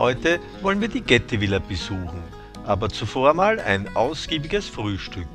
Heute wollen wir die Getty Villa besuchen, aber zuvor mal ein ausgiebiges Frühstück.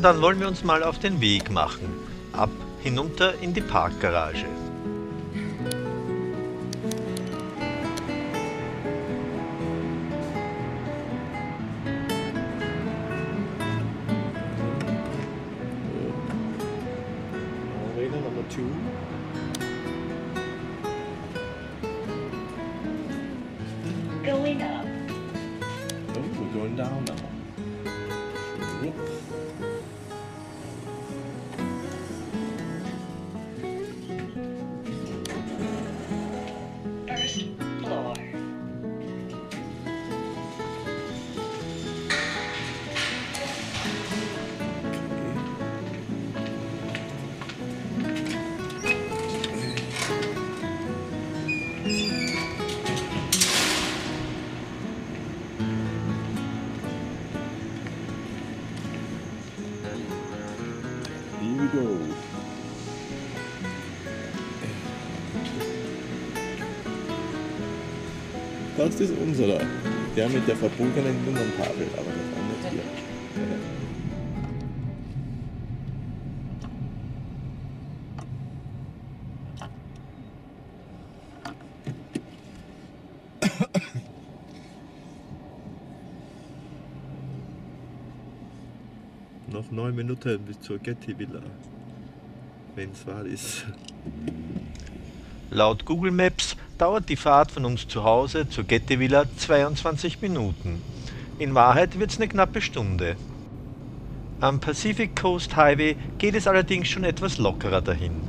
Na dann wollen wir uns mal auf den Weg machen. Ab hinunter in die Parkgarage. Going up. Oh, we're going down now. Whoop. Das ist unserer. Der mit der verbogenen Nummerntafel, aber Noch neun Minuten bis zur Getty Villa. Wenn es wahr ist. Laut Google Maps dauert die Fahrt von uns zu Hause zur Getty Villa 22 Minuten. In Wahrheit wird es eine knappe Stunde. Am Pacific Coast Highway geht es allerdings schon etwas lockerer dahin.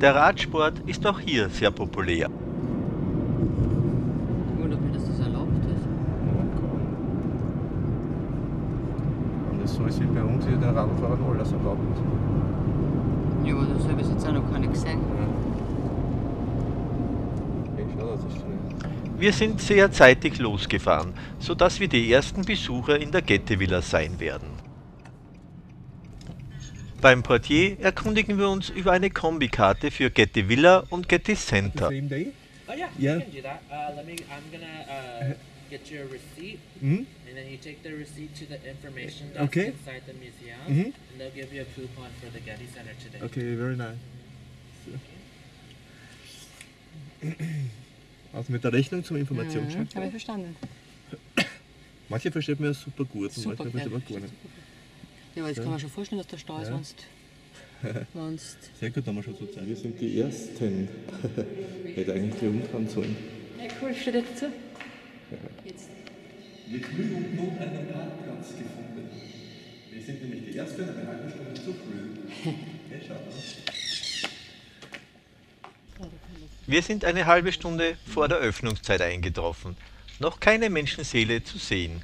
Der Radsport ist auch hier sehr populär. Wundert mich, dass das erlaubt ist. Und das so ist wie bei uns hier den Radfahrern alles erlaubt. Ja, aber das habe ich jetzt auch noch gesehen. Das ist schnell. Wir sind sehr zeitig losgefahren, sodass wir die ersten Besucher in der Getty Villa sein werden. Beim Portier erkundigen wir uns über eine Kombikarte für Getty Villa und Getty Center. Same day? Oh yeah, Yeah. you can do that. Uh, let me. I'm gonna uh, get your receipt, Mhm. and then you take the receipt to the information desk Okay. inside the museum, Mhm. and they'll give you a coupon for the Getty Center today. Okay, very nice. Also mit der Rechnung zum Informationsschein. Mhm, habe ich verstanden. Manche versteht man ja super gut und Super, manche versteht man gar nicht. Ja, aber jetzt kann man schon vorstellen, dass der Stau ist, Ja. sonst. sonst. Sehr gut, haben wir schon so Zeit. Wir sind die Ersten. Hätte eigentlich hier umfahren sollen. Ja, cool, steht jetzt dazu. Jetzt. Wir früh und Not einen Parkplatz gefunden. Wir sind nämlich die Ersten, eine halbe Stunde zu früh. Schau mal. Wir sind eine halbe Stunde vor der Öffnungszeit eingetroffen. Noch keine Menschenseele zu sehen.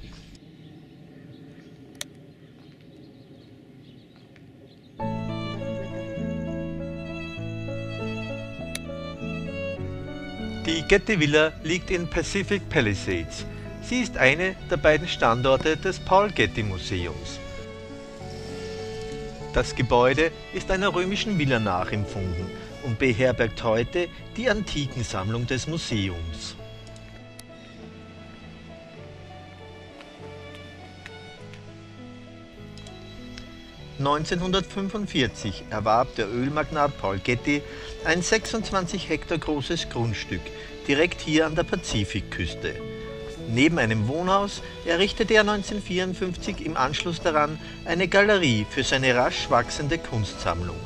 Die Getty Villa liegt in Pacific Palisades. Sie ist eine der beiden Standorte des Paul Getty Museums. Das Gebäude ist einer römischen Villa nachempfunden und beherbergt heute die Antikensammlung des Museums. (1945) erwarb der Ölmagnat Paul Getty ein 26 Hektar großes Grundstück direkt hier an der Pazifikküste. Neben einem Wohnhaus errichtete er 1954 im Anschluss daran eine Galerie für seine rasch wachsende Kunstsammlung.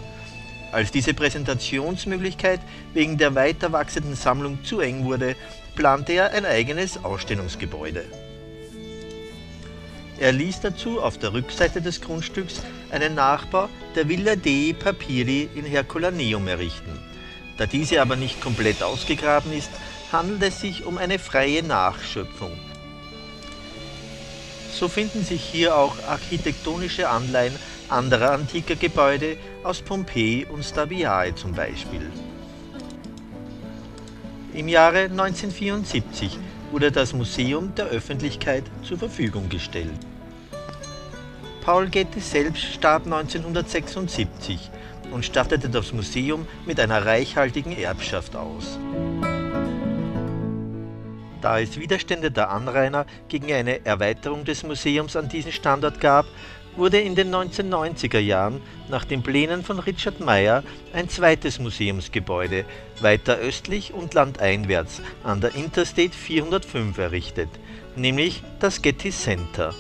Als diese Präsentationsmöglichkeit wegen der weiter wachsenden Sammlung zu eng wurde, plante er ein eigenes Ausstellungsgebäude. Er ließ dazu auf der Rückseite des Grundstücks einen Nachbau der Villa dei Papiri in Herculaneum errichten. Da diese aber nicht komplett ausgegraben ist, handelt es sich um eine freie Nachschöpfung. So finden sich hier auch architektonische Anleihen anderer antiker Gebäude aus Pompeji und Stabiae zum Beispiel. Im Jahre 1974 wurde das Museum der Öffentlichkeit zur Verfügung gestellt. Paul Getty selbst starb 1976 und stattete das Museum mit einer reichhaltigen Erbschaft aus. Da es Widerstände der Anrainer gegen eine Erweiterung des Museums an diesen Standort gab, wurde in den 1990er Jahren nach den Plänen von Richard Meyer ein zweites Museumsgebäude weiter östlich und landeinwärts an der Interstate 405 errichtet, nämlich das Getty Center.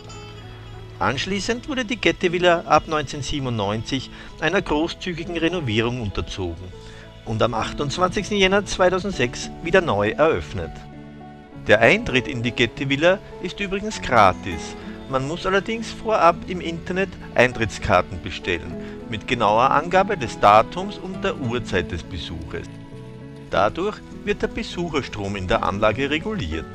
Anschließend wurde die Getty Villa ab 1997 einer großzügigen Renovierung unterzogen und am 28. Jänner 2006 wieder neu eröffnet. Der Eintritt in die Getty Villa ist übrigens gratis man muss allerdings vorab im Internet Eintrittskarten bestellen, mit genauer Angabe des Datums und der Uhrzeit des Besuches. Dadurch wird der Besucherstrom in der Anlage reguliert.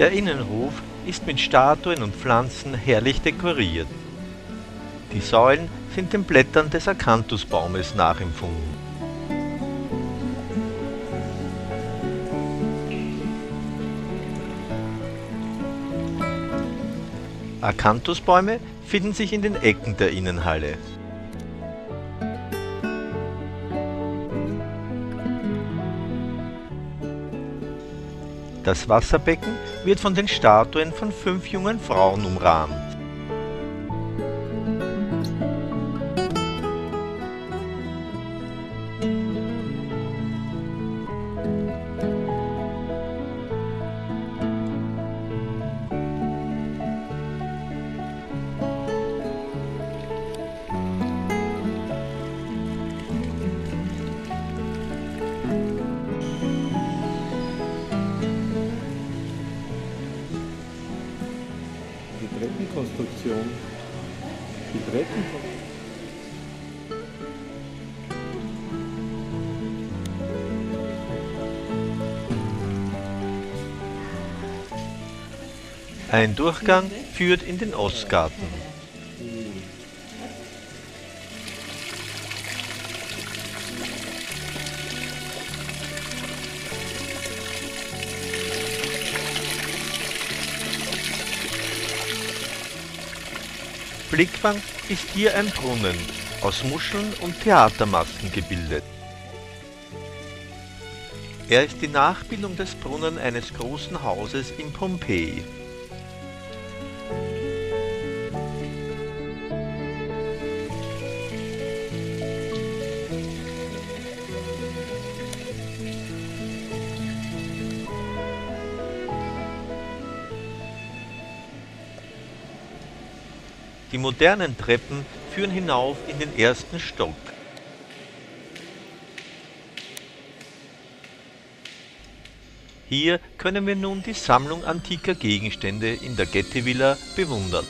Der Innenhof ist mit Statuen und Pflanzen herrlich dekoriert. Die Säulen sind den Blättern des Akanthusbaumes nachempfunden. Akanthusbäume finden sich in den Ecken der Innenhalle. Das Wasserbecken wird von den Statuen von fünf jungen Frauen umrahmt. Treppenkonstruktion. Ein Durchgang führt in den Ostgarten. Blickfang ist hier ein Brunnen, aus Muscheln und Theatermasken gebildet. Er ist die Nachbildung des Brunnen eines großen Hauses in Pompeji. Modernen Treppen führen hinauf in den ersten Stock. Hier können wir nun die Sammlung antiker Gegenstände in der Getty Villa bewundern.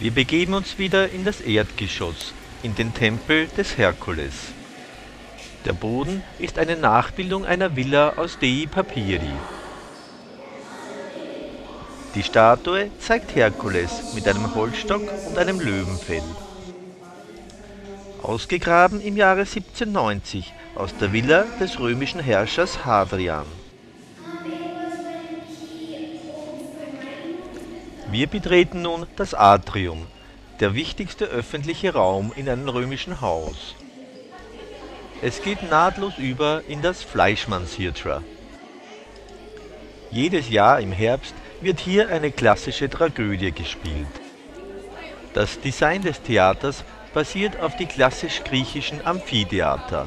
Wir begeben uns wieder in das Erdgeschoss, in den Tempel des Herkules. Der Boden ist eine Nachbildung einer Villa aus Dei Papiri. Die Statue zeigt Herkules mit einem Holzstock und einem Löwenfell. Ausgegraben im Jahre 1790 aus der Villa des römischen Herrschers Hadrian. Wir betreten nun das Atrium, der wichtigste öffentliche Raum in einem römischen Haus. Es geht nahtlos über in das Fleischmannstheater. Jedes Jahr im Herbst wird hier eine klassische Tragödie gespielt. Das Design des Theaters basiert auf die klassisch griechischen Amphitheater.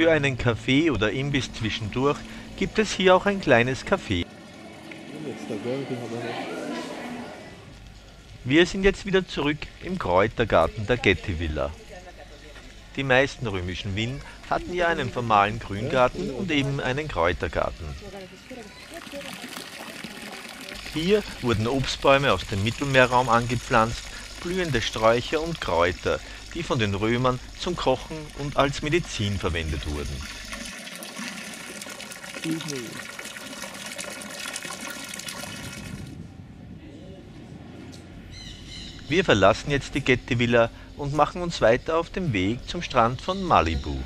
Für einen Kaffee oder Imbiss zwischendurch gibt es hier auch ein kleines Café. Wir sind jetzt wieder zurück im Kräutergarten der Getty Villa. Die meisten römischen Villen hatten ja einen formalen Grüngarten und eben einen Kräutergarten. Hier wurden Obstbäume aus dem Mittelmeerraum angepflanzt, blühende Sträucher und Kräuter, die von den Römern zum Kochen und als Medizin verwendet wurden. Wir verlassen jetzt die Getty Villa und machen uns weiter auf den Weg zum Strand von Malibu.